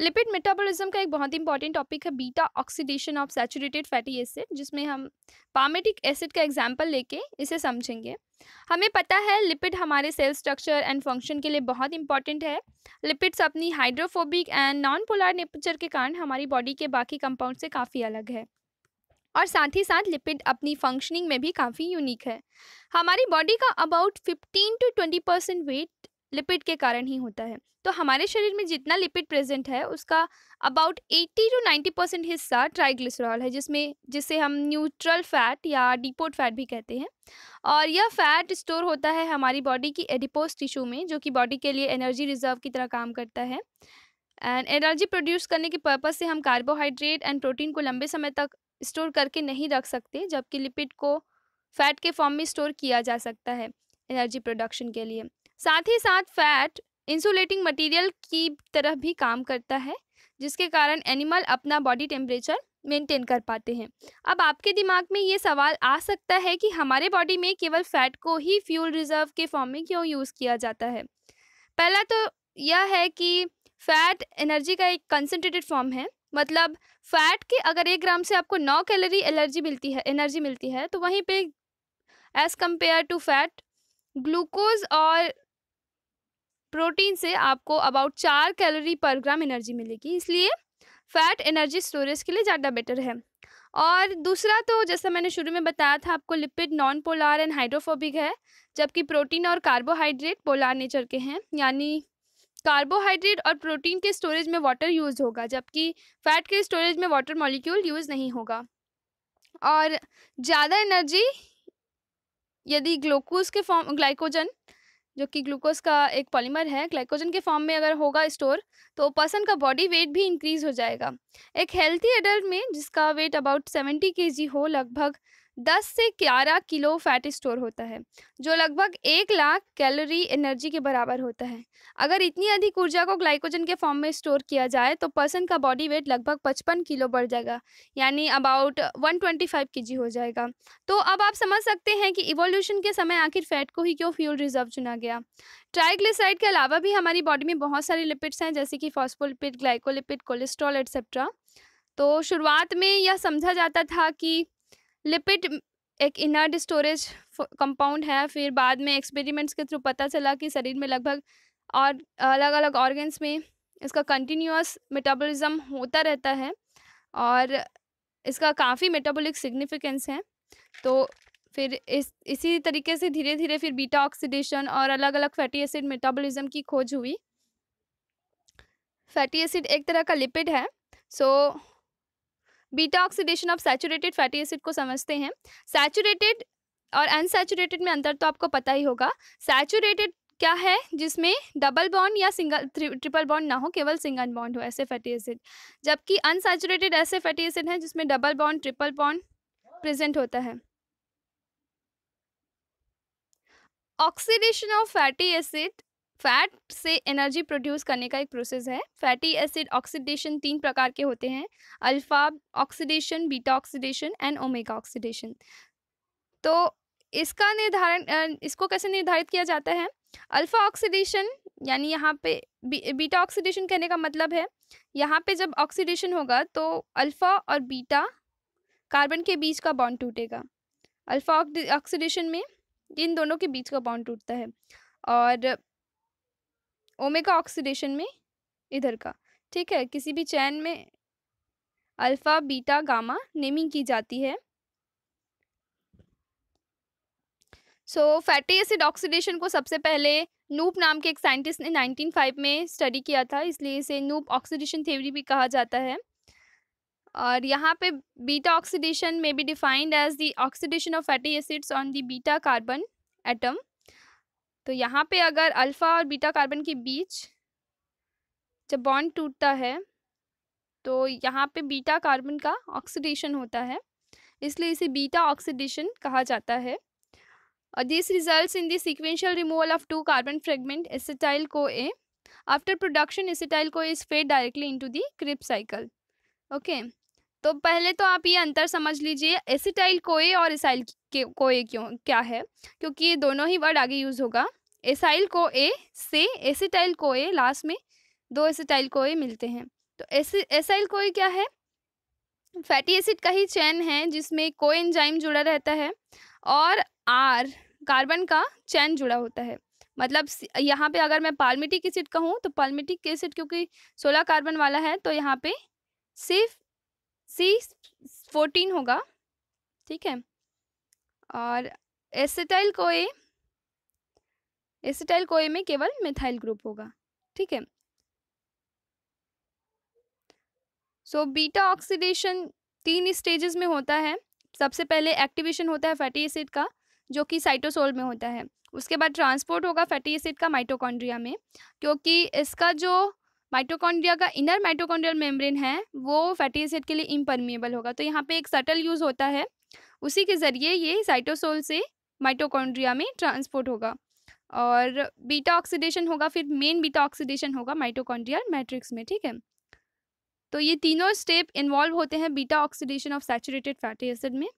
Lipid metabolism का एक बहुत ही इंपॉर्टेंट टॉपिक है beta oxidation of saturated fatty acid जिसमें हम पामेटिक एसिड का एग्ज़ाम्पल लेके इसे समझेंगे। हमें पता है लिपिड हमारे सेल स्ट्रक्चर एंड फ़ंक्शन के लिए बहुत इंपॉर्टेंट है। लिपिड्स अपनी hydrophobic and non polar nature के कारण हमारी बॉडी के बाकी कंपाउंड से काफ़ी अलग है। और साथ ही साथ लिपिड अपनी फंक्शनिंग में भी काफ़ी यूनिक है। हमारी बॉडी का about fifteen to twenty percent weight lipid के कारण ही होता है। तो हमारे शरीर में जितना लिपिड प्रेजेंट है, उसका अबाउट 80 टू 90 परसेंट हिस्सा ट्राइग्लिसरॉल है, जिसमें, जिसे हम न्यूट्रल फैट या डिपोट फैट भी कहते हैं। और यह फैट स्टोर होता है हमारी बॉडी की एडिपोज टिश्यू में, जो कि बॉडी के लिए एनर्जी रिज़र्व की तरह काम करता है। एंड एनर्जी प्रोड्यूस करने के पर्पज़ से हम कार्बोहाइड्रेट एंड प्रोटीन को लंबे समय तक स्टोर करके नहीं रख सकते, जबकि लिपिड को फैट के फॉर्म में स्टोर किया जा सकता है एनर्जी प्रोडक्शन के लिए। साथ ही साथ फैट इंसुलेटिंग मटेरियल की तरह भी काम करता है, जिसके कारण एनिमल अपना बॉडी टेम्परेचर मेंटेन कर पाते हैं। अब आपके दिमाग में ये सवाल आ सकता है कि हमारे बॉडी में केवल फैट को ही फ्यूल रिज़र्व के फॉर्म में क्यों यूज़ किया जाता है? पहला तो यह है कि फैट एनर्जी का एक कंसनट्रेटेड फॉर्म है मतलब फैट के अगर एक ग्राम से आपको नौ कैलोरी एलर्जी मिलती है, एनर्जी मिलती है तो वहीं पे as compare to fat glucose और प्रोटीन से आपको अबाउट चार कैलोरी पर ग्राम एनर्जी मिलेगी, इसलिए फैट एनर्जी स्टोरेज के लिए ज़्यादा बेटर है। और दूसरा तो जैसा मैंने शुरू में बताया था, आपको lipid non polar and hydrophobic है, जबकि प्रोटीन और कार्बोहाइड्रेट पोलार नेचर के हैं, यानी कार्बोहाइड्रेट और प्रोटीन के स्टोरेज में वाटर यूज़ होगा, जबकि फैट के स्टोरेज में वाटर मॉलिक्यूल यूज़ नहीं होगा। और ज़्यादा एनर्जी, यदि ग्लूकोज के फॉर्म, ग्लाइकोजन जो कि ग्लूकोज का एक पॉलीमर है, ग्लाइकोजन के फॉर्म में अगर होगा स्टोर तो पर्सन का बॉडी वेट भी इंक्रीज हो जाएगा। एक हेल्थी एडल्ट में जिसका वेट अबाउट सेवेंटी के हो लगभग दस से ग्यारह किलो फैट स्टोर होता है, जो लगभग एक लाख कैलोरी एनर्जी के बराबर होता है। अगर इतनी अधिक ऊर्जा को ग्लाइकोजन के फॉर्म में स्टोर किया जाए तो पर्सन का बॉडी वेट लगभग पचपन किलो बढ़ जाएगा, यानी अबाउट वन ट्वेंटी फाइव के जी हो जाएगा। तो अब आप समझ सकते हैं कि इवोल्यूशन के समय आखिर फैट को ही क्यों फ्यूल रिज़र्व चुना गया। ट्राइग्लिसराइड के अलावा भी हमारी बॉडी में बहुत सारे लिपिड्स हैं, जैसे कि फॉस्फोलिपिड, ग्लाइकोलिपिड, कोलेस्ट्रॉल, एट्सेट्रा। तो शुरुआत में यह समझा जाता था कि लिपिड एक इनर्ट स्टोरेज कंपाउंड है। फिर बाद में एक्सपेरिमेंट्स के थ्रू पता चला कि शरीर में लगभग और अलग अलग ऑर्गन्स में इसका कंटिन्यूस मेटाबॉलिज्म होता रहता है और इसका काफ़ी मेटाबॉलिक सिग्निफिकेंस है। तो फिर इस, इसी तरीके से धीरे धीरे फिर बीटा ऑक्सीडेशन और अलग अलग फैटी एसिड मेटाबॉलिज्म की खोज हुई। फैटी एसिड एक तरह का लिपिड है। So beta oxidation of saturated fatty acid को समझते हैं। सैचुरेटेड और अनसैचुरेटेड में अंतर तो आपको पता ही होगा। सैचुरेटेड क्या है? जिसमें डबल बॉन्ड या सिंगल ट्रिपल बॉन्ड ना हो, केवल सिंगल बॉन्ड हो ऐसे फैटी एसिड जबकि अनसैचुरेटेड ऐसे फैटी एसिड हैं जिसमें double bond triple bond present होता है। Oxidation of fatty acid fat से एनर्जी प्रोड्यूस करने का एक प्रोसेस है। फैटी एसिड ऑक्सीडेशन तीन प्रकार के होते हैं alpha oxidation beta oxidation and omega oxidation. तो इसका निर्धारण इसको कैसे निर्धारित किया जाता है? अल्फ़ा ऑक्सीडेशन यानी यहाँ पे बी, बीटा ऑक्सीडेशन कहने का मतलब है यहाँ पे जब ऑक्सीडेशन होगा तो अल्फ़ा और बीटा कार्बन के बीच का बॉन्ड टूटेगा। अल्फ़ा ऑक्सीडेशन में इन दोनों के बीच का बॉन्ड टूटता है। और ओमेगा ऑक्सीडेशन में इधर का, ठीक है? किसी भी चैन में अल्फ़ा, बीटा, गामा नेमिंग की जाती है। सो फैटी एसिड ऑक्सीडेशन को सबसे पहले नूप नाम के एक साइंटिस्ट ने 1905 में स्टडी किया था, इसलिए इसे नूप ऑक्सीडेशन थ्योरी भी कहा जाता है। और यहाँ पे बीटा ऑक्सीडेशन में be defined as the oxidation of fatty acids on the beta carbon atom तो यहाँ पे अगर अल्फ़ा और बीटा कार्बन के बीच जब बॉन्ड टूटता है तो यहाँ पे बीटा कार्बन का ऑक्सीडेशन होता है। इसलिए इसे बीटा ऑक्सीडेशन कहा जाता है। और this result in the sequential removal of two carbon fragment acetyl Co A after production acetyl Co is fed directly into the Krebs cycle okay तो पहले तो आप ये अंतर समझ लीजिए एसिटाइल कोए और इसाइल कोए क्यों, क्या है? क्योंकि ये दोनों ही वर्ड आगे यूज़ होगा। एसाइल को ए, से एसिटाइल को ए, लास्ट में दो एसिटाइल को ए मिलते हैं। तो एसाइल कोई क्या है? फैटी एसिड का ही चैन है जिसमें को एंजाइम जुड़ा रहता है और आर, कार्बन का चैन जुड़ा होता है। मतलब यहाँ पे अगर मैं पालमेटिक एसिड कहूँ तो पालमेटिक एसिड क्योंकि सोलह कार्बन वाला है तो यहाँ पे सिर्फ़ सी फोर्टीन होगा, ठीक है? और एसिटाइल कोए एसिटाइल कोए में केवल मिथाइल ग्रुप होगा, ठीक है? सो बीटा ऑक्सीडेशन तीन स्टेजेस में होता है। सबसे पहले एक्टिवेशन होता है फैटी एसिड का, जो कि साइटोसोल में होता है। उसके बाद ट्रांसपोर्ट होगा फैटी एसिड का माइटोकॉन्ड्रिया में, क्योंकि इसका जो माइटोकॉन्ड्रिया का इनर माइटोकॉन्ड्रियल मेम्ब्रेन है, वो फैटी एसिड के लिए इम्परमिएबल होगा। तो यहाँ पे एक सटल यूज़ होता है। उसी के ज़रिए ये साइटोसोल से माइटोकॉन्ड्रिया में ट्रांसपोर्ट होगा। और बीटा ऑक्सीडेशन होगा, फिर मेन बीटा ऑक्सीडेशन होगा माइटोकॉन्ड्रियल मैट्रिक्स में, ठीक है? तो ये तीनों स्टेप इन्वॉल्व होते हैं beta oxidation of saturated fatty acid में।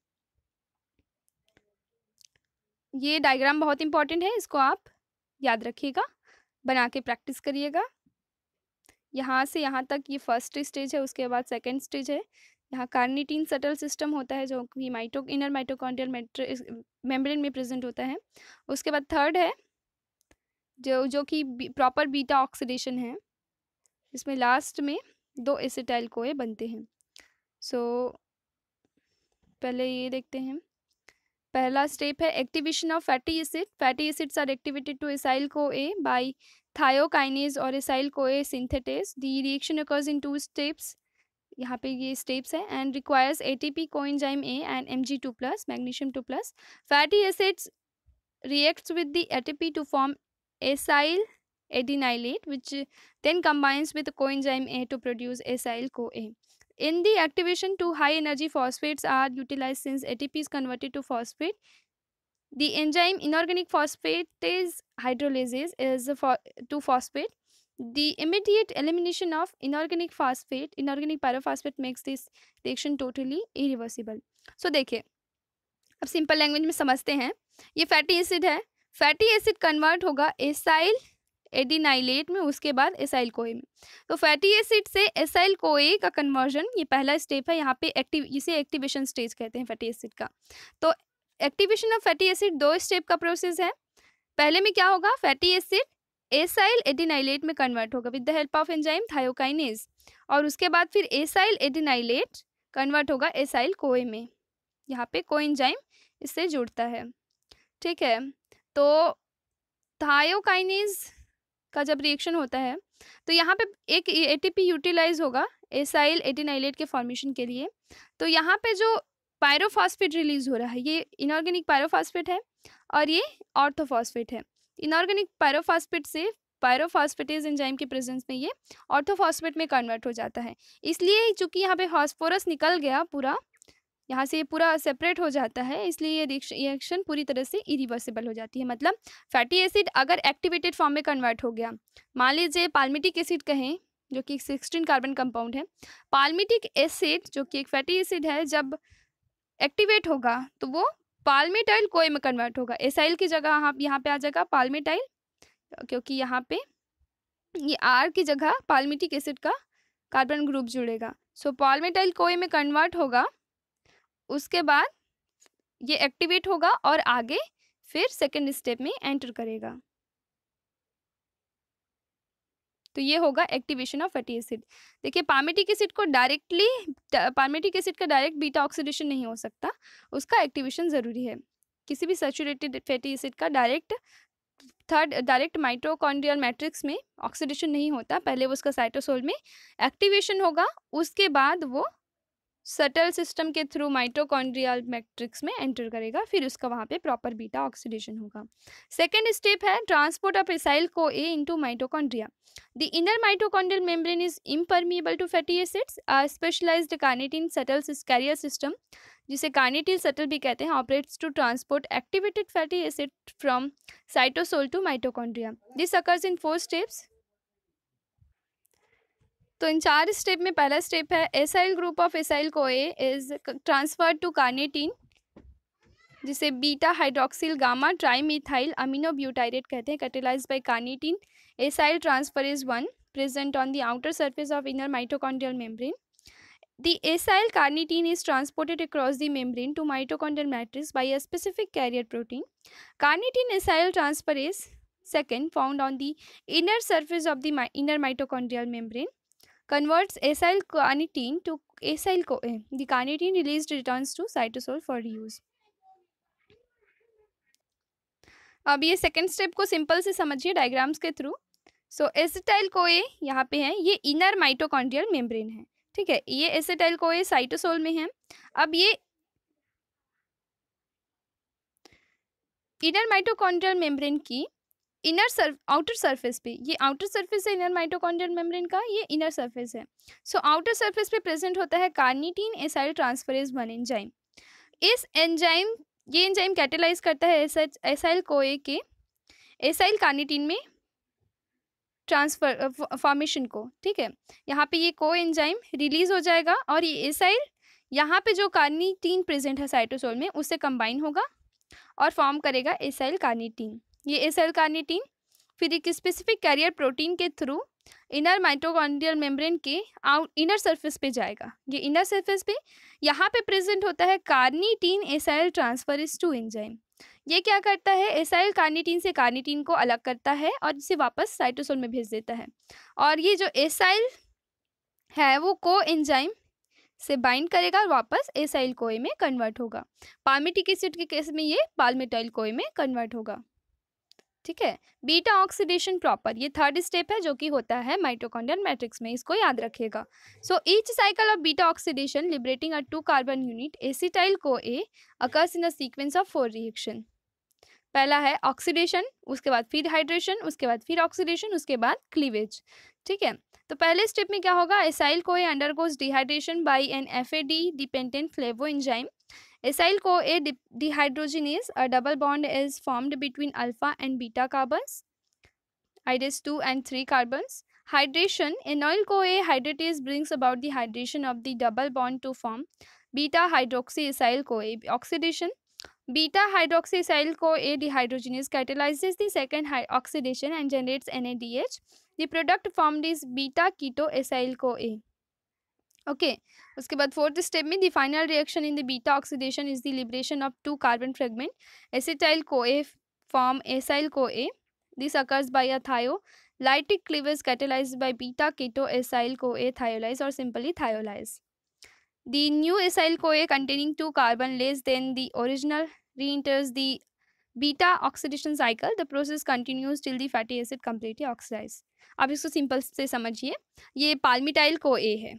ये डायग्राम बहुत इंपॉर्टेंट है, इसको आप याद रखिएगा, बना के प्रैक्टिस करिएगा। यहाँ से यहाँ तक ये फ़र्स्ट स्टेज है, उसके बाद सेकेंड स्टेज है। यहाँ कार्निटीन सटल सिस्टम होता है, जो कि माइटो, इनर माइटोकॉन्ड्रियल मेम्ब्रेन में प्रेजेंट होता है। उसके बाद थर्ड है जो जो कि प्रॉपर बीटा ऑक्सीडेशन है इसमें लास्ट में दो एसिटाइल कोए बनते हैं। सो so, पहले ये देखते हैं। पहला स्टेप है activation of fatty acid fatty acids are activated to acyl Co A by thiokinase और acyl Co A synthetase the reaction occurs in two steps यहाँ पे ये स्टेप्स है and requires ATP coenzyme A and M G two plus magnesium two plus fatty acids reacts with the ATP to form acyl adenylate which then combines with coenzyme A to produce acyl CoA. In the activation two high energy phosphates are utilized since ATP is converted to phosphate. The enzyme inorganic phosphatase hydrolase is to phosphate the immediate elimination of inorganic phosphate inorganic pyrophosphate makes this reaction totally irreversible so देखिए अब simple language में समझते हैं ये fatty acid है fatty acid convert होगा acyl adenylate में, उसके बाद एसाइल कोए में। तो फैटी एसिड से एसाइल कोए का कन्वर्जन, ये पहला स्टेप है, यहाँ पे एक्टिव, इसे एक्टिवेशन स्टेज कहते हैं फैटी एसिड का। तो एक्टिवेशन ऑफ़ फैटी एसिड दो स्टेप का प्रोसेस है। पहले में क्या होगा, फैटी एसिड एसाइल एडिनाइलेट में कन्वर्ट होगा with the help of enzyme thiokinase, और उसके बाद फिर एसाइल एडिनाइलेट कन्वर्ट होगा एसाइल कोए में। यहाँ पे को एंजाइम इससे जुड़ता है। ठीक है? तो थायोकाइनेज का जब रिएक्शन होता है तो यहाँ पे एक एटीपी यूटिलाइज होगा एसाइल एडिनाइलेट के फॉर्मेशन के लिए। तो यहाँ पे जो पायरोफॉस्फेट रिलीज़ हो रहा है, ये इनऑर्गेनिक पायरोफॉस्फेट है और ये ऑर्थोफॉस्फेट है। इनऑर्गेनिक पायरोफॉस्फेट से पायरोफॉस्फेटेज एंजाइम के प्रेजेंस में ये ऑर्थोफॉस्फेट में कन्वर्ट हो जाता है। इसलिए चूँकि यहाँ पे हॉस्फोरस निकल गया पूरा यहाँ से ये पूरा सेपरेट हो जाता है, इसलिए ये रिएक्शन पूरी तरह से इरिवर्सिबल हो जाती है। मतलब फैटी एसिड अगर एक्टिवेटेड फॉर्म में कन्वर्ट हो गया, मान लीजिए पालमिटिक एसिड कहें, जो कि एक सिक्सटीन कार्बन कंपाउंड है पालमिटिक एसिड जो कि एक फैटी एसिड है, जब एक्टिवेट होगा तो वो पालमेटाइल कोए में कन्वर्ट होगा। एसाइल की जगह आप यहाँ पे आ जाएगा पालमेटाइल क्योंकि यहाँ पे ये आर की जगह पालमिटिक एसिड का कार्बन ग्रुप जुड़ेगा। सो पालमेटाइल कोए में कन्वर्ट होगा उसके बाद ये एक्टिवेट होगा और आगे फिर सेकेंड स्टेप में एंटर करेगा। तो ये होगा एक्टिवेशन ऑफ़ फैटी एसिड। देखिए, पामेटिक एसिड को डायरेक्टली पामेटिक एसिड का डायरेक्ट बीटा ऑक्सीडेशन नहीं हो सकता, उसका एक्टिवेशन ज़रूरी है। किसी भी सेचुरेटेड फैटी एसिड का direct third, direct mitochondrial matrix में ऑक्सीडेशन नहीं होता, पहले वो उसका साइटोसोल में एक्टिवेशन होगा, उसके बाद वो सटल सिस्टम के थ्रू माइटोकॉन्ड्रियल मैट्रिक्स में एंटर करेगा, फिर उसका वहाँ पे प्रॉपर बीटा ऑक्सीडेशन होगा। सेकेंड स्टेप है, transport of acyl Co A into mitochondria. The inner mitochondrial membrane is impermeable to fatty acids a specialised carnitine shuttle carrier system, जिसे carnityl shuttle भी कहते हैं, operates to transport activated fatty acid from cytosol to mitochondria. This occurs in four steps तो इन चार step में पहला step है acyl group of acyl CoA is transferred to carnitine जिसे beta hydroxyl gamma trimethyl amino butyrate कहते हैं catalyse by carnitine acyl transfer is one present on the outer surface of inner mitochondrial membrane. The acyl carnitine is transported across the membrane to mitochondrial matrix by a specific carrier protein. Carnitine acyl transferase second found on the inner surface of the inner mitochondrial membrane converts acyl carnitine to acyl CoA. The carnitine released returns to cytosol for reuse. अब ये second step को simple से समझिए diagrams के through so acetyl CoA यहाँ पे है, ये इनर माइटोकॉन्ड्रियल मेम्ब्रेन है, ठीक है ये एसिटाइल कोए साइटोसोल में है अब ये इनर माइटोकॉन्ड्रियल मेम्ब्रेन की इनर सर्फ, आउटर सरफेस पे। ये आउटर सरफेस है इनर माइटोकॉन्ड्रियल मेम्ब्रेन का, ये इनर सरफेस है। सो, आउटर सरफेस पे प्रेजेंट होता है carnitine acyl transferase one enzyme. इस एंजाइम, ये एंजाइम कैटेलाइज करता है एसाइल कोए के। एसाइल कार्निटीन में ट्रांसफ़र फॉर्मेशन को, ठीक है? यहाँ पे ये को एंजाइम रिलीज़ हो जाएगा और ये एसाइल, यहाँ पे जो कार्निटीन प्रेजेंट है साइटोसोल में, उससे कंबाइन होगा और फॉर्म करेगा एसाइल कार्निटीन। ये एसाइल कार्निटीन फिर एक स्पेसिफिक कैरियर प्रोटीन के थ्रू इनर माइटोकॉन्ड्रियल मेम्ब्रेन के आउट इनर सरफेस पे जाएगा। ये इनर सरफेस पे यहाँ पे प्रेजेंट होता है carnitine acyl transfer two enzyme ये क्या करता है? एसाइल कार्निटीन से कार्निटीन को अलग करता है और इसे वापस साइटोसोल में भेज देता है। और ये जो एसाइल है वो को एंजाइम से बाइंड करेगा और वापस एसाइल कोए में कन्वर्ट होगा। पामिटिक एसिड के केस में ये पालमेटाइल कोए में कन्वर्ट होगा। ठीक है? बीटा ऑक्सीडेशन प्रॉपर ये थर्ड स्टेप है जो कि होता है माइटोकॉन्ड्रियल मैट्रिक्स में, इसको याद रखिएगा। So each cycle of beta oxidation liberating a two carbon unit acetyl Co A occurs in a sequence of four reaction पहला है ऑक्सीडेशन उसके बाद फिर हाइड्रेशन उसके बाद फिर ऑक्सीडेशन उसके बाद क्लीवेज ठीक है? तो पहले स्टेप में क्या होगा? Acyl Co A undergoes dehydration by an F A D dependent flavo enzyme Acyl CoA dehydrogenase, a double bond is formed between alpha and beta carbons, IDS 2 and 3 carbons. Hydration, acyl CoA hydratase brings about the hydration of the double bond to form beta hydroxyacyl CoA. Oxidation, beta hydroxyacyl CoA dehydrogenase catalyzes the second oxidation and generates NADH. The product formed is beta keto acyl CoA. Okay. उसके बाद fourth step में the final reaction in the beta oxidation is the liberation of two carbon fragment acetyl CoA form acyl CoA this occurs by a thiolytic cleavage catalyse by beta keto acyl CoA thiolase और simply thiolase the new acyl CoA containing two carbon less than the original reenters the beta oxidation cycle. The process continues till the fatty acid completely oxidize अब इसको simple से समझिए. ये पालमिटाइल ए है।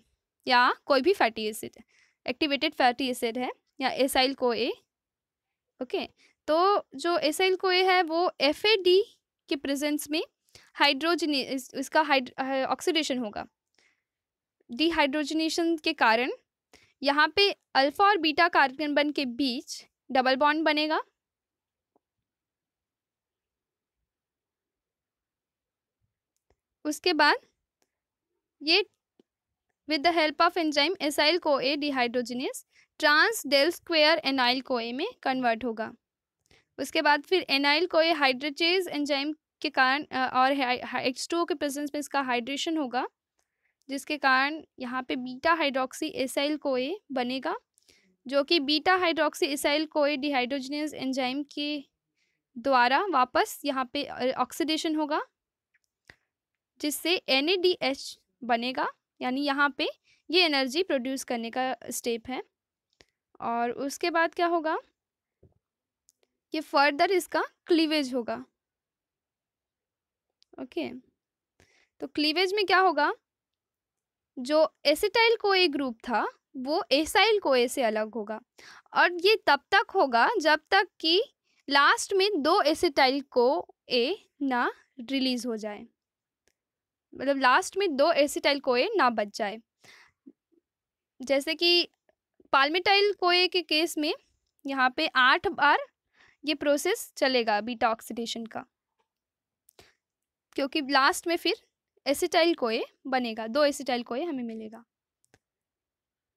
या कोई भी fatty acid activated fatty acid है या एसाइल को ए ओके? तो जो एसाइल को ए है वो एफ़ ए डी के प्रेजेंस में हाइड्रोजन इस, इसका ऑक्सीडेशन होगा। डिहाइड्रोजनेशन के कारण यहाँ पे अल्फ़ा और बीटा कार्बन के बीच डबल बॉन्ड बनेगा। उसके बाद ये with the help of enzyme acyl CoA dehydrogenase trans del square enoyl CoA में कन्वर्ट होगा। उसके बाद फिर एनाइल कोए हाइड्रोचेज एंजाइम के कारण और एच टू के प्रेजेंस में इसका हाइड्रेशन होगा, जिसके कारण यहाँ पे बीटा हाइड्रोक्सी एसाइल कोए बनेगा, जो कि beta hydroxy acyl CoA dehydrogenase enzyme के द्वारा वापस यहाँ पे ऑक्सीडेशन होगा, जिससे NADH बनेगा। यानी यहाँ पे ये एनर्जी प्रोड्यूस करने का स्टेप है। और उसके बाद क्या होगा? ये फर्दर इसका क्लीवेज होगा। ओके? तो क्लीवेज में क्या होगा? जो एसिटाइल कोए ग्रुप था, वो एसाइल कोए से अलग होगा। और ये तब तक होगा जब तक कि लास्ट में दो एसिटाइल को ए ना रिलीज़ हो जाए। मतलब लास्ट में दो एसिटाइल कोए ना बच जाए। जैसे कि पालमेटाइल कोए के केस में यहाँ पे आठ बार ये प्रोसेस चलेगा बीटा ऑक्सीडेशन का। क्योंकि लास्ट में फिर एसिटाइल कोए बनेगा, दो एसिटाइल कोए हमें मिलेगा।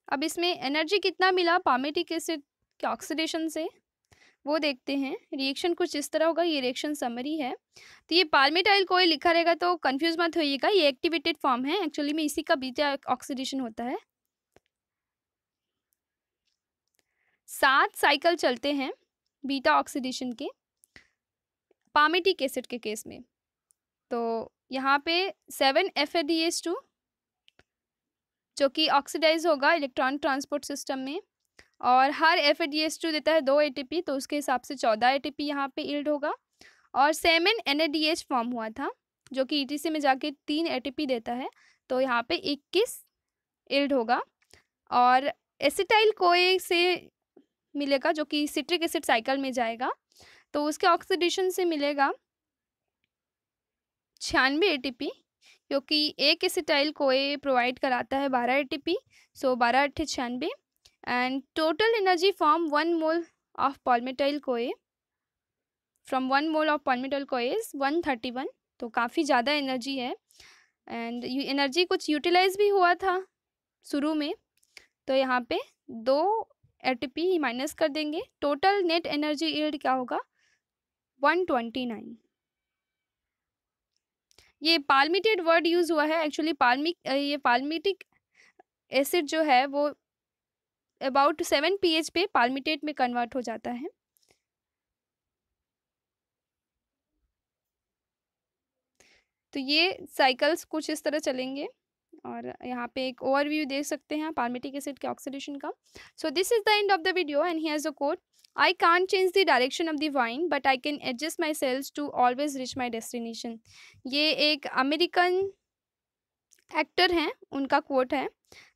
अब इसमें एनर्जी कितना मिला पामेटिक एसिड के ऑक्सीडेशन से? वो देखते हैं। रिएक्शन कुछ इस तरह होगा, ये रिएक्शन समरी है। तो ये पालमेटाइल कोई लिखा रहेगा तो कंफ्यूज मत होइएगा, ये एक्टिवेटेड फॉर्म है। एक्चुअली में इसी का बीटा ऑक्सीडेशन होता है। सात साइकिल चलते हैं बीटा ऑक्सीडेशन के पामेटिक एसिड के केस में। तो यहाँ पे सेवन एफ़ टू जो कि ऑक्सीडाइज होगा इलेक्ट्रॉन ट्रांसपोर्ट सिस्टम में। और हर एफ़ टू देता है दो एटीपी तो उसके हिसाब से चौदह ए टी पी यहाँ पर इल्ड होगा। और सेवन एन फॉर्म हुआ था, जो कि ईटीसी में जाके तीन एटीपी देता है तो यहाँ पे इक्कीस इल्ड होगा। और एसिटाइल कोए से मिलेगा, जो कि सिट्रिक एसिड साइकिल में जाएगा तो उसके ऑक्सीडेशन से मिलेगा छियानवे ए क्योंकि एक एसिटाइल कोए प्रोवाइड कराता है बारह ए सो बारह अट्ठे छियानवे। And energy from one mole of palmitoyl CoA from one mole of palmitoyl CoA is one thirty one तो काफ़ी ज़्यादा एनर्जी है। एंड एनर्जी कुछ यूटिलाइज भी हुआ था शुरू में। तो यहाँ पे दो ए माइनस कर देंगे। टोटल नेट एनर्जी ईल्ड क्या होगा? वन ट्वेंटी नाइन ये पालमिटेड वर्ड यूज़ हुआ है। एक्चुअली पालमिक ये पालमिटिक एसिड जो है वो अबाउट सेवन पीएच पे पालमिटेट में कन्वर्ट हो जाता है। तो ये साइकिल्स कुछ इस तरह चलेंगे और यहाँ पे एक ओवरव्यू देख सकते हैं पालमेटिक एसिड के ऑक्सीडेशन का। So this is the end of the video and he has a quote I can't change the direction of the wind but I can adjust my sails to always reach my destination ये एक American actor हैं, उनका coat है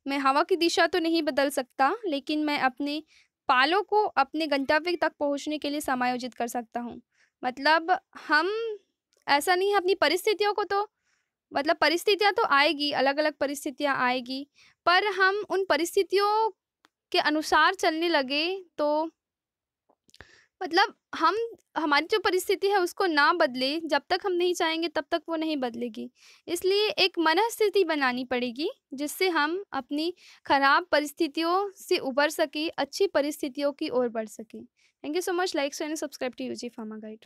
मैं हवा की दिशा तो नहीं बदल सकता, लेकिन मैं अपने पालों को अपने गंतव्य तक पहुँचने के लिए समायोजित कर सकता हूँ। मतलब हम, ऐसा नहीं है अपनी परिस्थितियों को तो मतलब परिस्थितियाँ तो आएगी अलग अलग परिस्थितियाँ आएगी, पर हम उन परिस्थितियों के अनुसार चलने लगे तो मतलब हम, हमारी जो परिस्थिति है उसको ना बदले, जब तक हम नहीं चाहेंगे तब तक वो नहीं बदलेगी। इसलिए एक मन स्थिति बनानी पड़ेगी, जिससे हम अपनी खराब परिस्थितियों से उबर सकें, अच्छी परिस्थितियों की ओर बढ़ सकें। Thank you so much, like and subscribe to U G Pharma Guide.